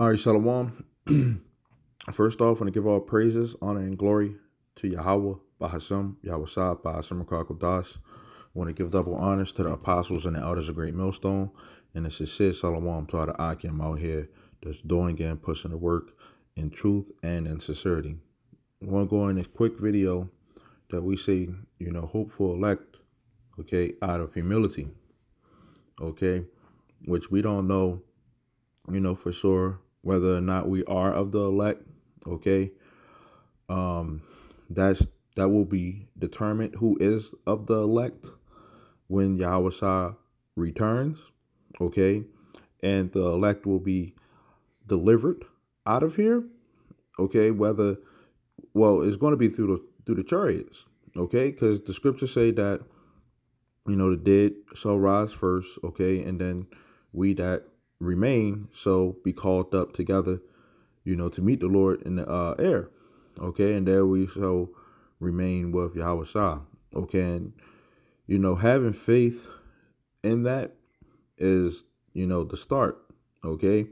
All right, Shalom. First off, I want to give all praises, honor, and glory to Yahweh, Bahasam, Yahweh Shah, Bahasam Kodash. I want to give double honors to the apostles and the elders of Great Millstone. And it's a Sid Shalom to all the Akim out here that's doing and pushing the work in truth and in sincerity. I want to go in this quick video that we see, you know, hopeful elect, okay, out of humility, okay, which we don't know, you know, for sure whether or not we are of the elect, okay? Um that's that will be determined who is of the elect when Yahweh returns, okay? And the elect will be delivered out of here, okay? Whether well, it's going to be through the through the chariots, okay? Because the scriptures say that you know the dead shall rise first, okay, and then we that remain so be called up together, you know, to meet the Lord in the uh, air. Okay, and there we shall remain with Yahweh Shah. Okay, and you know, having faith in that is, you know, the start. Okay.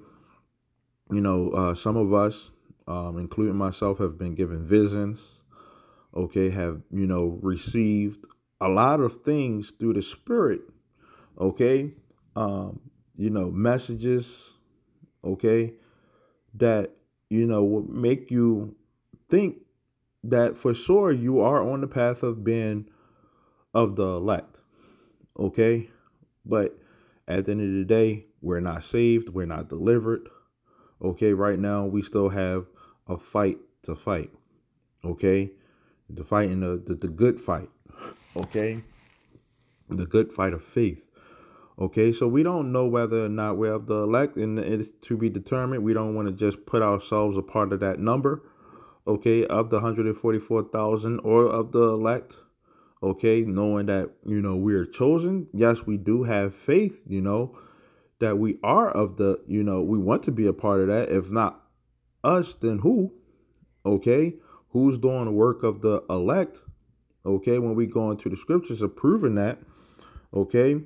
You know, uh, some of us, um, including myself, have been given visions, okay, have, you know, received a lot of things through the spirit, okay, um, you know, messages, okay, that, you know, make you think that for sure you are on the path of being of the elect, okay? But at the end of the day, we're not saved, we're not delivered, okay? Right now, we still have a fight to fight, okay? The fight in the, the, the good fight, okay? The good fight of faith. Okay, so we don't know whether or not we're of the elect, and it's to be determined. We don't want to just put ourselves a part of that number, okay, of the 144,000 or of the elect, okay, knowing that, you know, we are chosen. Yes, we do have faith, you know, that we are of the, you know, we want to be a part of that. If not us, then who? Okay, who's doing the work of the elect? Okay, when we go into the scriptures of proving that, okay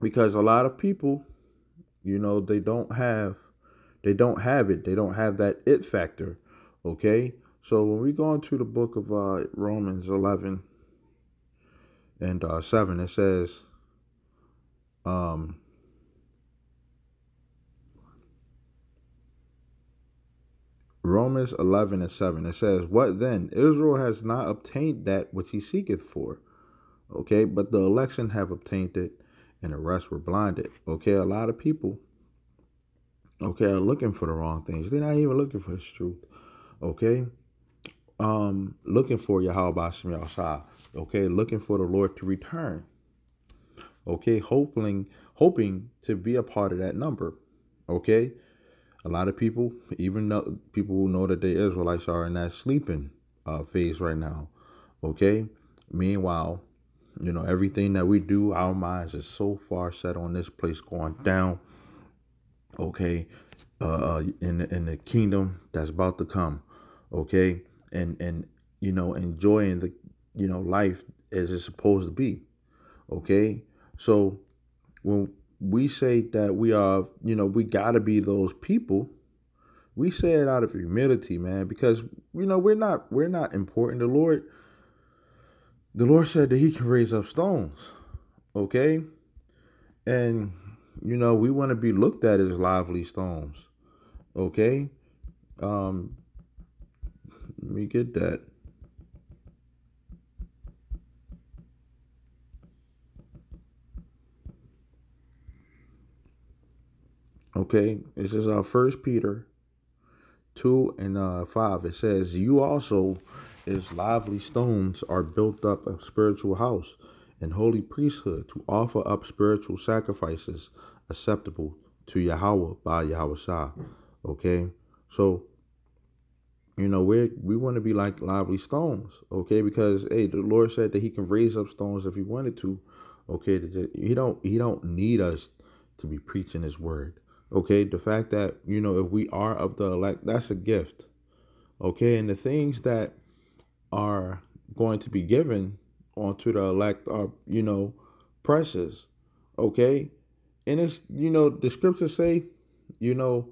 because a lot of people you know they don't have they don't have it they don't have that it factor okay so when we go into the book of uh, romans 11 and uh, 7 it says um Romans 11 and 7, it says, What then? Israel has not obtained that which he seeketh for. Okay, but the election have obtained it, and the rest were blinded. Okay, a lot of people, okay, are looking for the wrong things. They're not even looking for the truth. Okay, um, looking for Yahweh Bashem Yahshua. Okay, looking for the Lord to return. Okay, hoping hoping to be a part of that number. Okay, a lot of people, even though people who know that they Israelites are in that sleeping uh, phase right now. Okay, meanwhile you know, everything that we do, our minds is so far set on this place going down. Okay, uh, uh, in the, in the kingdom that's about to come. Okay, and and you know, enjoying the you know life as it's supposed to be. Okay, so when we say that we are, you know, we got to be those people. We say it out of humility, man, because you know we're not we're not important. The Lord the Lord said that He can raise up stones. Okay? And, you know, we want to be looked at as lively stones. Okay? Um, let me get that. Okay, this is our first Peter 2 and uh, 5. It says, You also its lively stones are built up a spiritual house and holy priesthood to offer up spiritual sacrifices acceptable to Yahweh by Yahweh Shah. Okay, so you know we we want to be like lively stones. Okay, because hey, the Lord said that He can raise up stones if He wanted to. Okay, He don't He don't need us to be preaching His word. Okay, the fact that you know if we are of the elect, that's a gift. Okay, and the things that are going to be given onto the elect are, you know, precious. Okay? And it's, you know, the scriptures say, you know,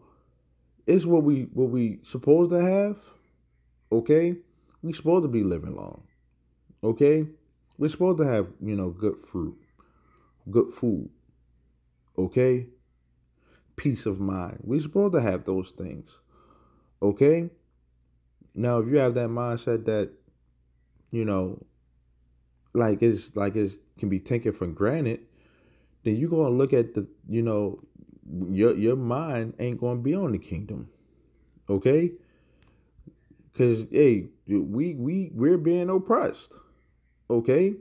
it's what we what we supposed to have. Okay, we supposed to be living long. Okay, we're supposed to have you know good fruit, good food. Okay, peace of mind. We're supposed to have those things. Okay. Now, if you have that mindset that, you know, like it's like it can be taken for granted, then you're gonna look at the, you know, your your mind ain't gonna be on the kingdom. Okay? Cause hey, we we we're being oppressed. Okay?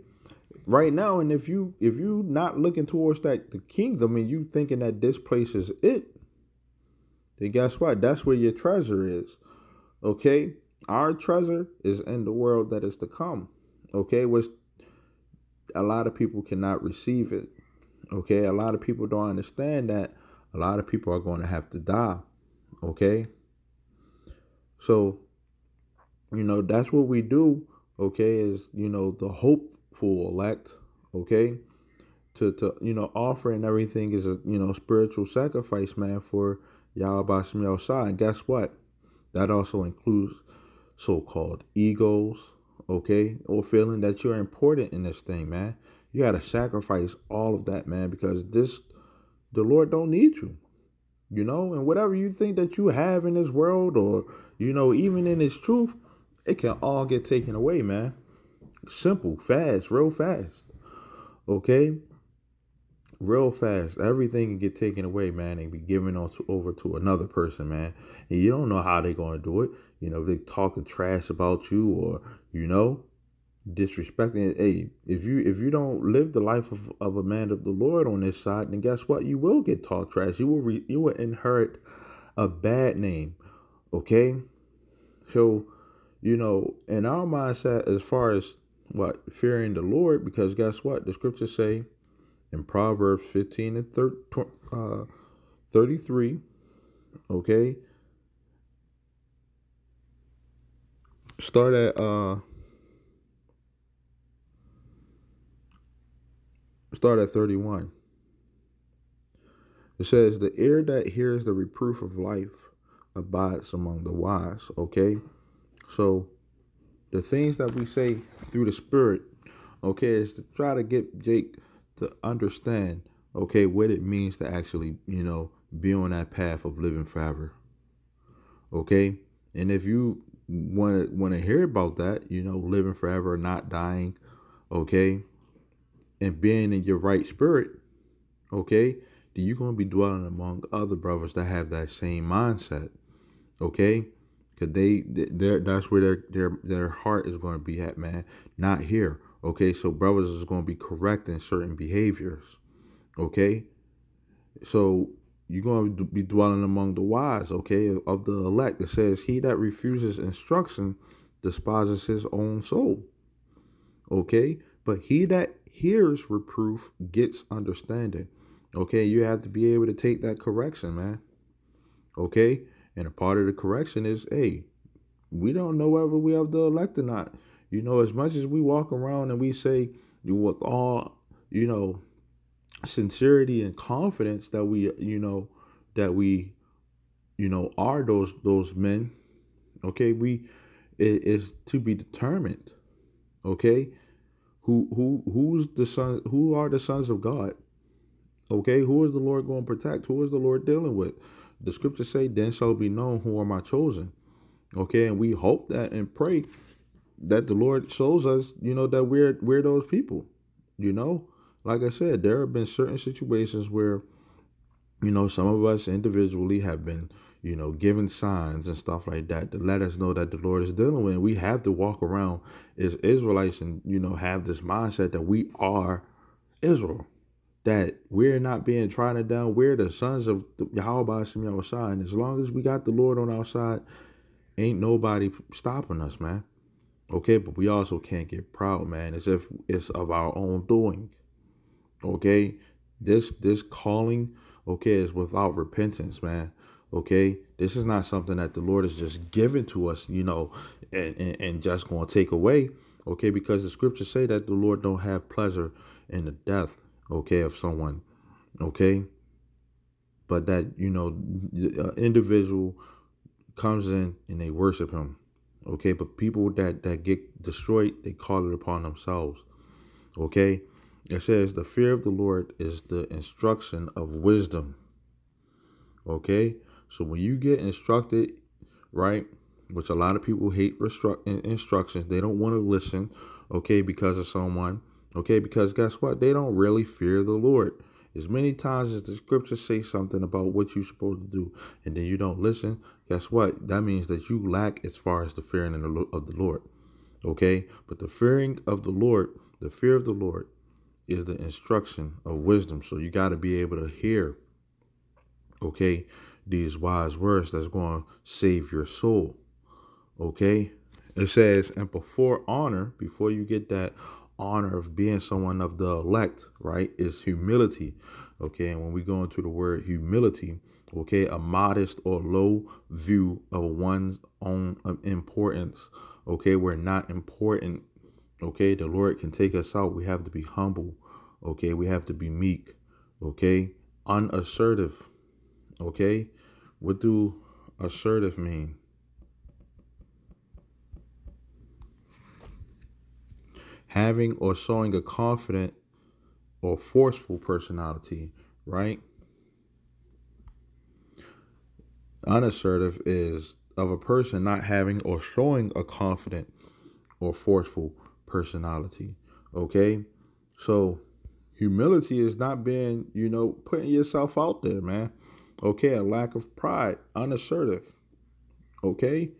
Right now, and if you if you not looking towards that the kingdom and you thinking that this place is it, then guess what? That's where your treasure is. Okay? Our treasure is in the world that is to come. Okay? Which a lot of people cannot receive it. Okay? A lot of people don't understand that a lot of people are going to have to die. Okay? So, you know, that's what we do, okay, is, you know, the hopeful elect, okay? To, to you know, offering everything is a, you know, spiritual sacrifice, man, for Yahweh Shemel And guess what? That also includes so-called egos, okay? Or feeling that you're important in this thing, man. You got to sacrifice all of that, man, because this, the Lord don't need you. You know, and whatever you think that you have in this world or, you know, even in its truth, it can all get taken away, man. Simple, fast, real fast. Okay? Real fast. Everything can get taken away, man, and be given on to, over to another person, man. And you don't know how they're gonna do it. You know, if they talking trash about you or you know, disrespecting. Hey, if you if you don't live the life of, of a man of the Lord on this side, then guess what? You will get talked trash. You will re, you will inherit a bad name. Okay, so you know, in our mindset, as far as what fearing the Lord, because guess what? The scriptures say in Proverbs 15 and 30, uh, 33. Okay. Start at uh start at 31. It says, The ear that hears the reproof of life abides among the wise. Okay. So the things that we say through the spirit, okay, is to try to get Jake to understand, okay, what it means to actually, you know, be on that path of living forever. Okay? And if you want to want to hear about that, you know, living forever, not dying, okay, and being in your right spirit, okay, then you're gonna be dwelling among other brothers that have that same mindset, okay, because they, they that's where their their their heart is gonna be at, man, not here, Okay, so brothers is going to be correcting certain behaviors. Okay, so you're going to be dwelling among the wise, okay, of the elect. It says, He that refuses instruction despises his own soul. Okay, but he that hears reproof gets understanding. Okay, you have to be able to take that correction, man. Okay, and a part of the correction is, hey, we don't know whether we have the elect or not. You know, as much as we walk around and we say with all, you know, sincerity and confidence that we, you know, that we, you know, are those those men. Okay, we it is to be determined. Okay, who who who's the son? Who are the sons of God? Okay, who is the Lord going to protect? Who is the Lord dealing with? The scriptures say, "Then shall be known who are my chosen." Okay, and we hope that and pray that the Lord shows us, you know, that we're we're those people. You know, like I said, there have been certain situations where, you know, some of us individually have been, you know, given signs and stuff like that to let us know that the Lord is dealing with. We have to walk around as Israelites and you know have this mindset that we are Israel. That we're not being trodden down. We're the sons of Yahweh Shem And as long as we got the Lord on our side, ain't nobody stopping us, man. Okay, but we also can't get proud, man, as if it's of our own doing. Okay, this this calling, okay, is without repentance, man. Okay, this is not something that the Lord is just given to us, you know, and and, and just to take away. Okay, because the scriptures say that the Lord don't have pleasure in the death, okay, of someone. Okay, but that you know, uh, individual comes in and they worship him. Okay, but people that that get destroyed, they call it upon themselves. Okay, it says the fear of the Lord is the instruction of wisdom. Okay, so when you get instructed, right, which a lot of people hate instructions, they don't want to listen. Okay, because of someone. Okay, because guess what? They don't really fear the Lord. As many times as the scriptures say something about what you're supposed to do, and then you don't listen, guess what? That means that you lack as far as the fearing of the Lord. Okay? But the fearing of the Lord, the fear of the Lord, is the instruction of wisdom. So you got to be able to hear, okay, these wise words that's going to save your soul. Okay? It says, and before honor, before you get that honor of being someone of the elect, right, is humility. Okay, and when we go into the word humility, okay, a modest or low view of one's own um, importance. Okay, we're not important. Okay, the Lord can take us out. We have to be humble. Okay, we have to be meek. Okay, unassertive. Okay, what do assertive mean? Having or showing a confident or forceful personality, right? Unassertive is of a person not having or showing a confident or forceful personality, okay? So, humility is not being, you know, putting yourself out there, man. Okay, a lack of pride, unassertive, okay?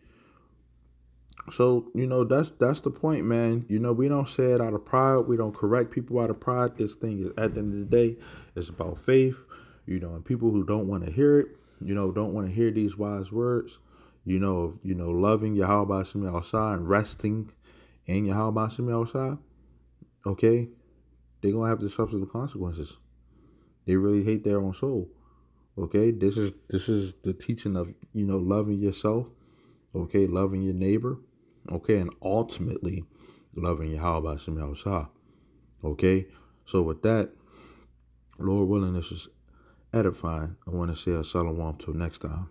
So, you know, that's that's the point, man. You know, we don't say it out of pride. We don't correct people out of pride. This thing is at the end of the day, it's about faith. You know, and people who don't want to hear it, you know, don't want to hear these wise words, you know, you know, loving Yahweh Shemi outside and resting in Yahweh Shemi outside, okay, they're gonna have to suffer the consequences. They really hate their own soul. Okay, this is this is the teaching of you know loving yourself, okay, loving your neighbor, Okay, and ultimately loving Yahweh Shem Yahushua. Okay, so with that, Lord willing, this is edifying. I want to say a shalom till next time.